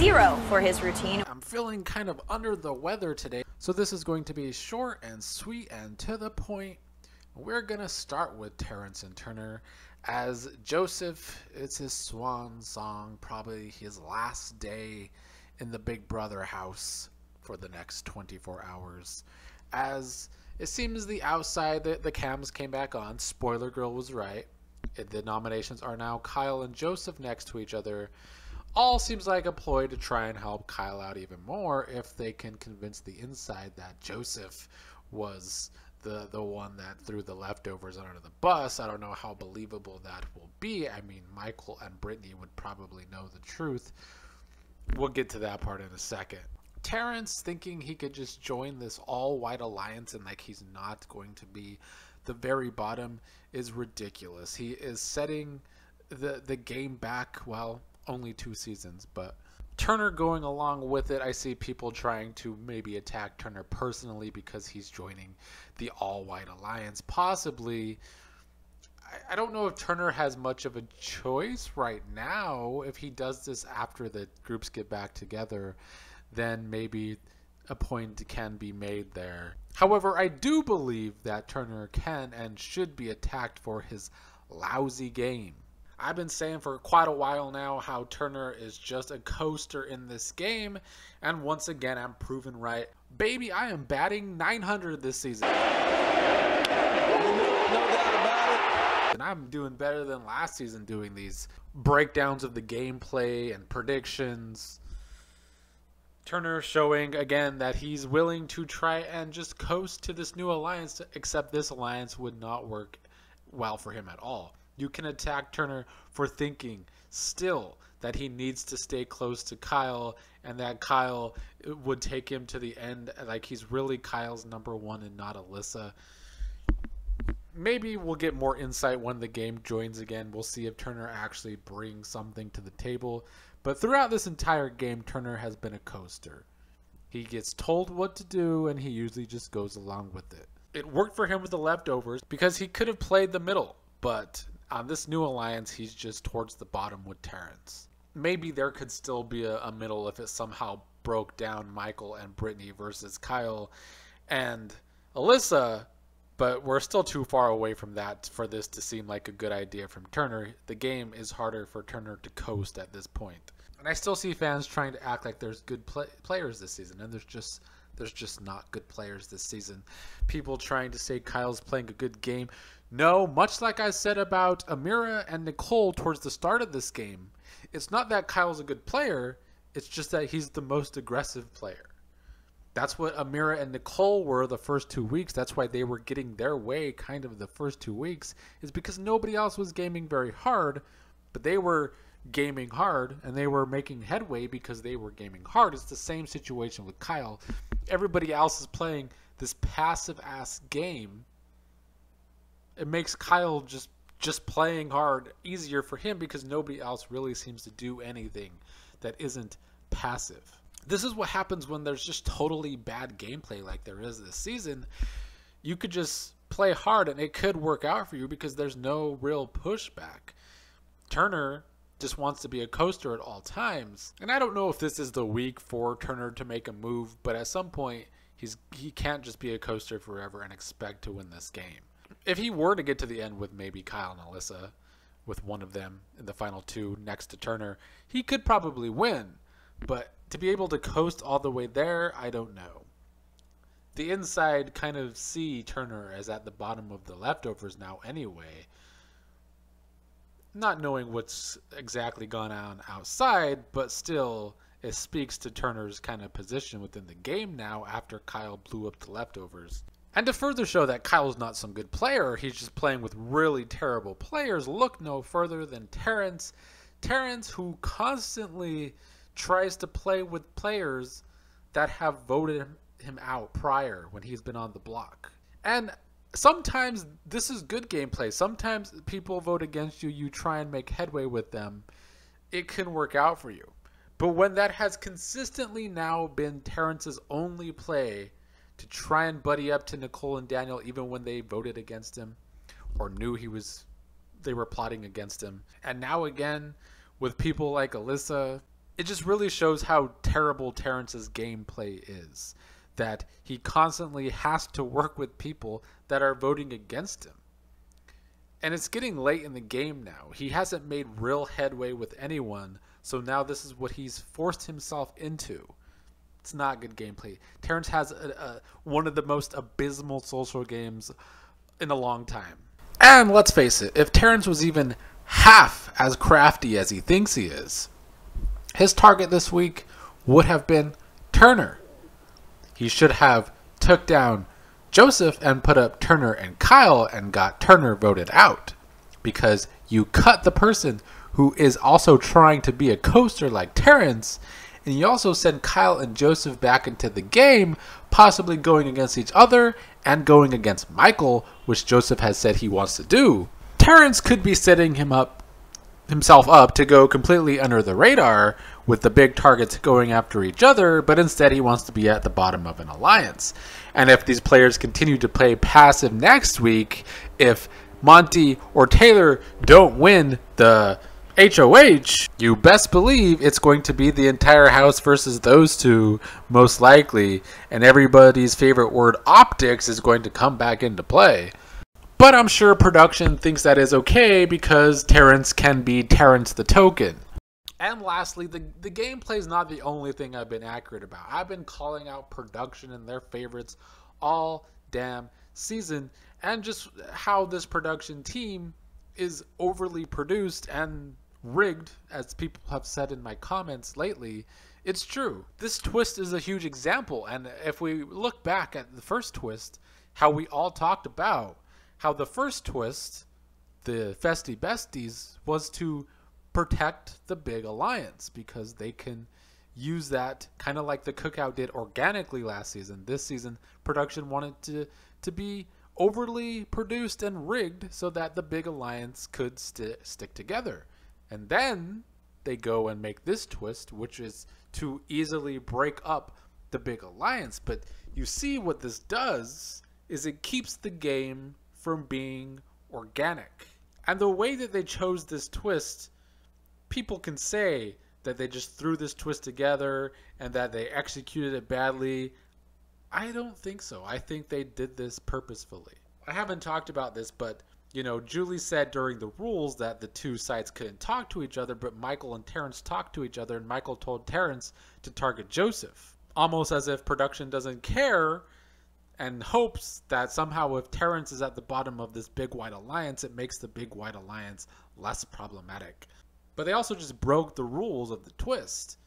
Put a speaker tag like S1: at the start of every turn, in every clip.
S1: zero for his routine.
S2: I'm feeling kind of under the weather today, so this is going to be short and sweet and to the point. We're to start with Terrance and Turner as Joseph. It's his swan song, probably his last day in the Big Brother house for the next 24 hours. As it seems the outside, the, the cams came back on. Spoiler Girl was right. The nominations are now Kyle and Joseph next to each other. All seems like a ploy to try and help Kyle out even more if they can convince the inside that Joseph was the the one that threw the leftovers under the bus. I don't know how believable that will be. I mean, Michael and Brittany would probably know the truth. We'll get to that part in a second. Terrance thinking he could just join this all white alliance and like he's not going to be the very bottom is ridiculous. He is setting the the game back well, only two seasons, but Turner going along with it. I see people trying to maybe attack Turner personally because he's joining the all white alliance. Possibly, I, don't know if Turner has much of a choice right now. If he does this after the groups get back together, then maybe a point can be made there. However, I do believe that Turner can and should be attacked for his lousy game. I've been saying for quite a while now how Turner is just a coaster in this game, and once again I'm proven right. Baby, I am batting 900 this season. No doubt about it. And I'm doing better than last season doing these breakdowns of the gameplay and predictions. Turner showing again that he's willing to try and just coast to this new alliance, except this alliance would not work well for him at all. You can attack Turner for thinking still that he needs to stay close to Kyle and that Kyle uh, would take him to the end. Uh, like he's really Kyle's number one and not Alyssa. Maybe we'll get more insight when the game joins again. We'll see if Turner actually brings something to the table. But throughout this entire game, Turner has been a coaster. He gets told what to do and he usually just goes along with it. It worked for him with the leftovers because he could have played the middle, but on this new alliance, he's just towards the bottom with Terrance. Maybe there could still be a, a middle if it somehow broke down Michael and Brittany versus Kyle and Alyssa, but we're still too far away from that for this to seem like a good idea from Turner. The game is harder for Turner to coast at this point. And I still see fans trying to act like there's good play- players this season, and there's just there's just not good players this season. People trying to say Kyle's playing a good game. No, much like I said about Ameerah and Nicole towards the start of this game, it's not that Kyle's a good player, it's just that he's the most aggressive player. That's what Ameerah and Nicole were the first two weeks. That's why they were getting their way kind of the first two weeks, is because nobody else was gaming very hard, but they were gaming hard and they were making headway because they were gaming hard. It's the same situation with Kyle. Everybody else is playing this passive ass game it makes Kyle just just playing hard easier for him because nobody else really seems to do anything that isn't passive. This is what happens when there's just totally bad gameplay like there is this season. You could just play hard and it could work out for you because there's no real pushback. Turner just wants to be a coaster at all times. And I don't know if this is the week for Turner to make a move, but at some point he's he can't just be a coaster forever and expect to win this game if he were to get to the end with maybe Kyle and Alyssa, with one of them in the final two next to Turner, he could probably win. But to be able to coast all the way there, I don't know. The inside kind of see Turner as at the bottom of the leftovers now, anyway. Not knowing what's exactly gone on outside, but still, it speaks to Turner's kind of position within the game now after Kyle blew up the leftovers. And to further show that Kyle's not some good player, he's just playing with really terrible players, look no further than Terrance. Terrance, who constantly tries to play with players that have voted him out prior when he's been on the block. And sometimes this is good gameplay. Sometimes people vote against you, you try and make headway with them. It can work out for you. But when that has consistently now been Terrance's only play to try and buddy up to Nicole and Daniel even when they voted against him or knew he was they were plotting against him. And now again with people like Alyssa, it just really shows how terrible Terrance's gameplay is. That he constantly has to work with people that are voting against him. And it's getting late in the game now. He hasn't made real headway with anyone, so now this is what he's forced himself into. It's not good gameplay. Terrance has a, a, one of the most abysmal social games in a long time. And let's face it, if Terrance was even half as crafty as he thinks he is, his target this week would have been Turner. He should have took down Joseph and put up Turner and Kyle and got Turner voted out because you cut the person who is also trying to be a coaster like Terrance and you also send Kyle and Joseph back into the game, possibly going against each other and going against Michael, which Joseph has said he wants to do. Terrance could be setting him up himself up to go completely under the radar with the big targets going after each other, but instead he wants to be at the bottom of an alliance. And if these players continue to play passive next week, if Monte or Taylor don't win the HOH, you best believe it's going to be the entire house versus those two, most likely, and everybody's favorite word optics is going to come back into play. But I'm sure production thinks that is okay because Terrance can be Terrance the Token. And lastly, the, the gameplay is not the only thing I've been accurate about. I've been calling out production and their favorites all damn season, and just how this production team is overly produced and rigged, as people have said in my comments lately, it's true. This twist is a huge example, and if we look back at the first twist, how we all talked about how the first twist, the Festy Besties, was to protect the big alliance because they can use that kind of like the cookout did organically last season. This season, production wanted to to be overly produced and rigged so that the big alliance could st- stick together. And then they go and make this twist, which is to easily break up the big alliance. But you see what this does is it keeps the game from being organic. And the way that they chose this twist, people can say that they just threw this twist together and that they executed it badly. I don't think so. I think they did this purposefully. I haven't talked about this, but you know, Julie said during the rules that the two sides couldn't talk to each other, but Michael and Terrance talked to each other, and Michael told Terrance to target Joseph. Almost as if production doesn't care and hopes that somehow if Terrance is at the bottom of this big white alliance, it makes the big white alliance less problematic. But they also just broke the rules of the twist.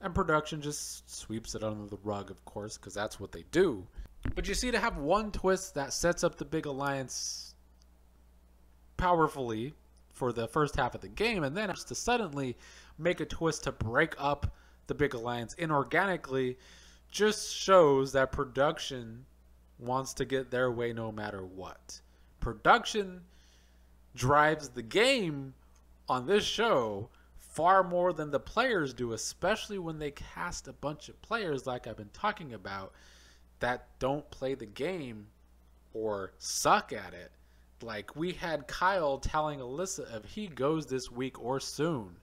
S2: And production just sweeps it under the rug, of course, because that's what they do. But you see, to have one twist that sets up the big alliance powerfully for the first half of the game, and then just to suddenly make a twist to break up the big alliance inorganically just shows that production wants to get their way no matter what. Production drives the game on this show far more than the players do, especially when they cast a bunch of players like I've been talking about that don't play the game or suck at it like we had Kyle telling Alyssa if he goes this week or soon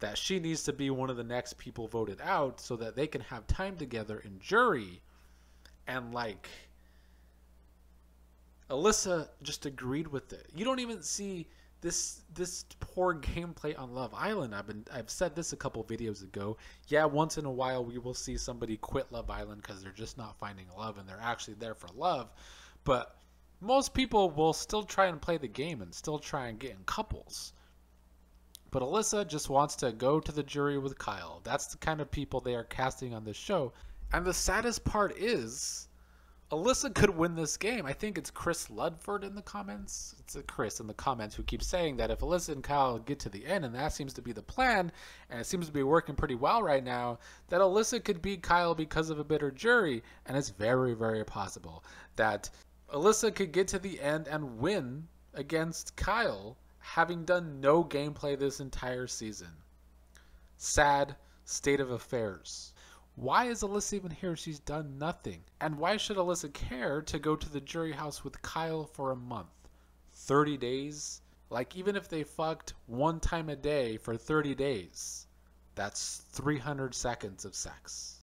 S2: that she needs to be one of the next people voted out so that they can have time together in jury and like Alyssa just agreed with it. You don't even see this this poor gameplay on Love Island. I've been I've said this a couple videos ago. Yeah, once in a while we will see somebody quit Love Island because they're just not finding love and they're actually there for love. But most people will still try and play the game and still try and get in couples. But Alyssa just wants to go to the jury with Kyle. That's the kind of people they are casting on this show. And the saddest part is, Alyssa could win this game. I think it's Chris Ludford in the comments. It's a Chris in the comments who keeps saying that if Alyssa and Kyle get to the end, and that seems to be the plan, and it seems to be working pretty well right now, that Alyssa could beat Kyle because of a bitter jury. And it's very, very possible that Alyssa could get to the end and win against Kyle, having done no gameplay this entire season. Sad state of affairs. Why is Alyssa even here? She's done nothing. And why should Alyssa care to go to the jury house with Kyle for a month? 30 days? Like, even if they fucked one time a day for 30 days, That's 300 seconds of sex.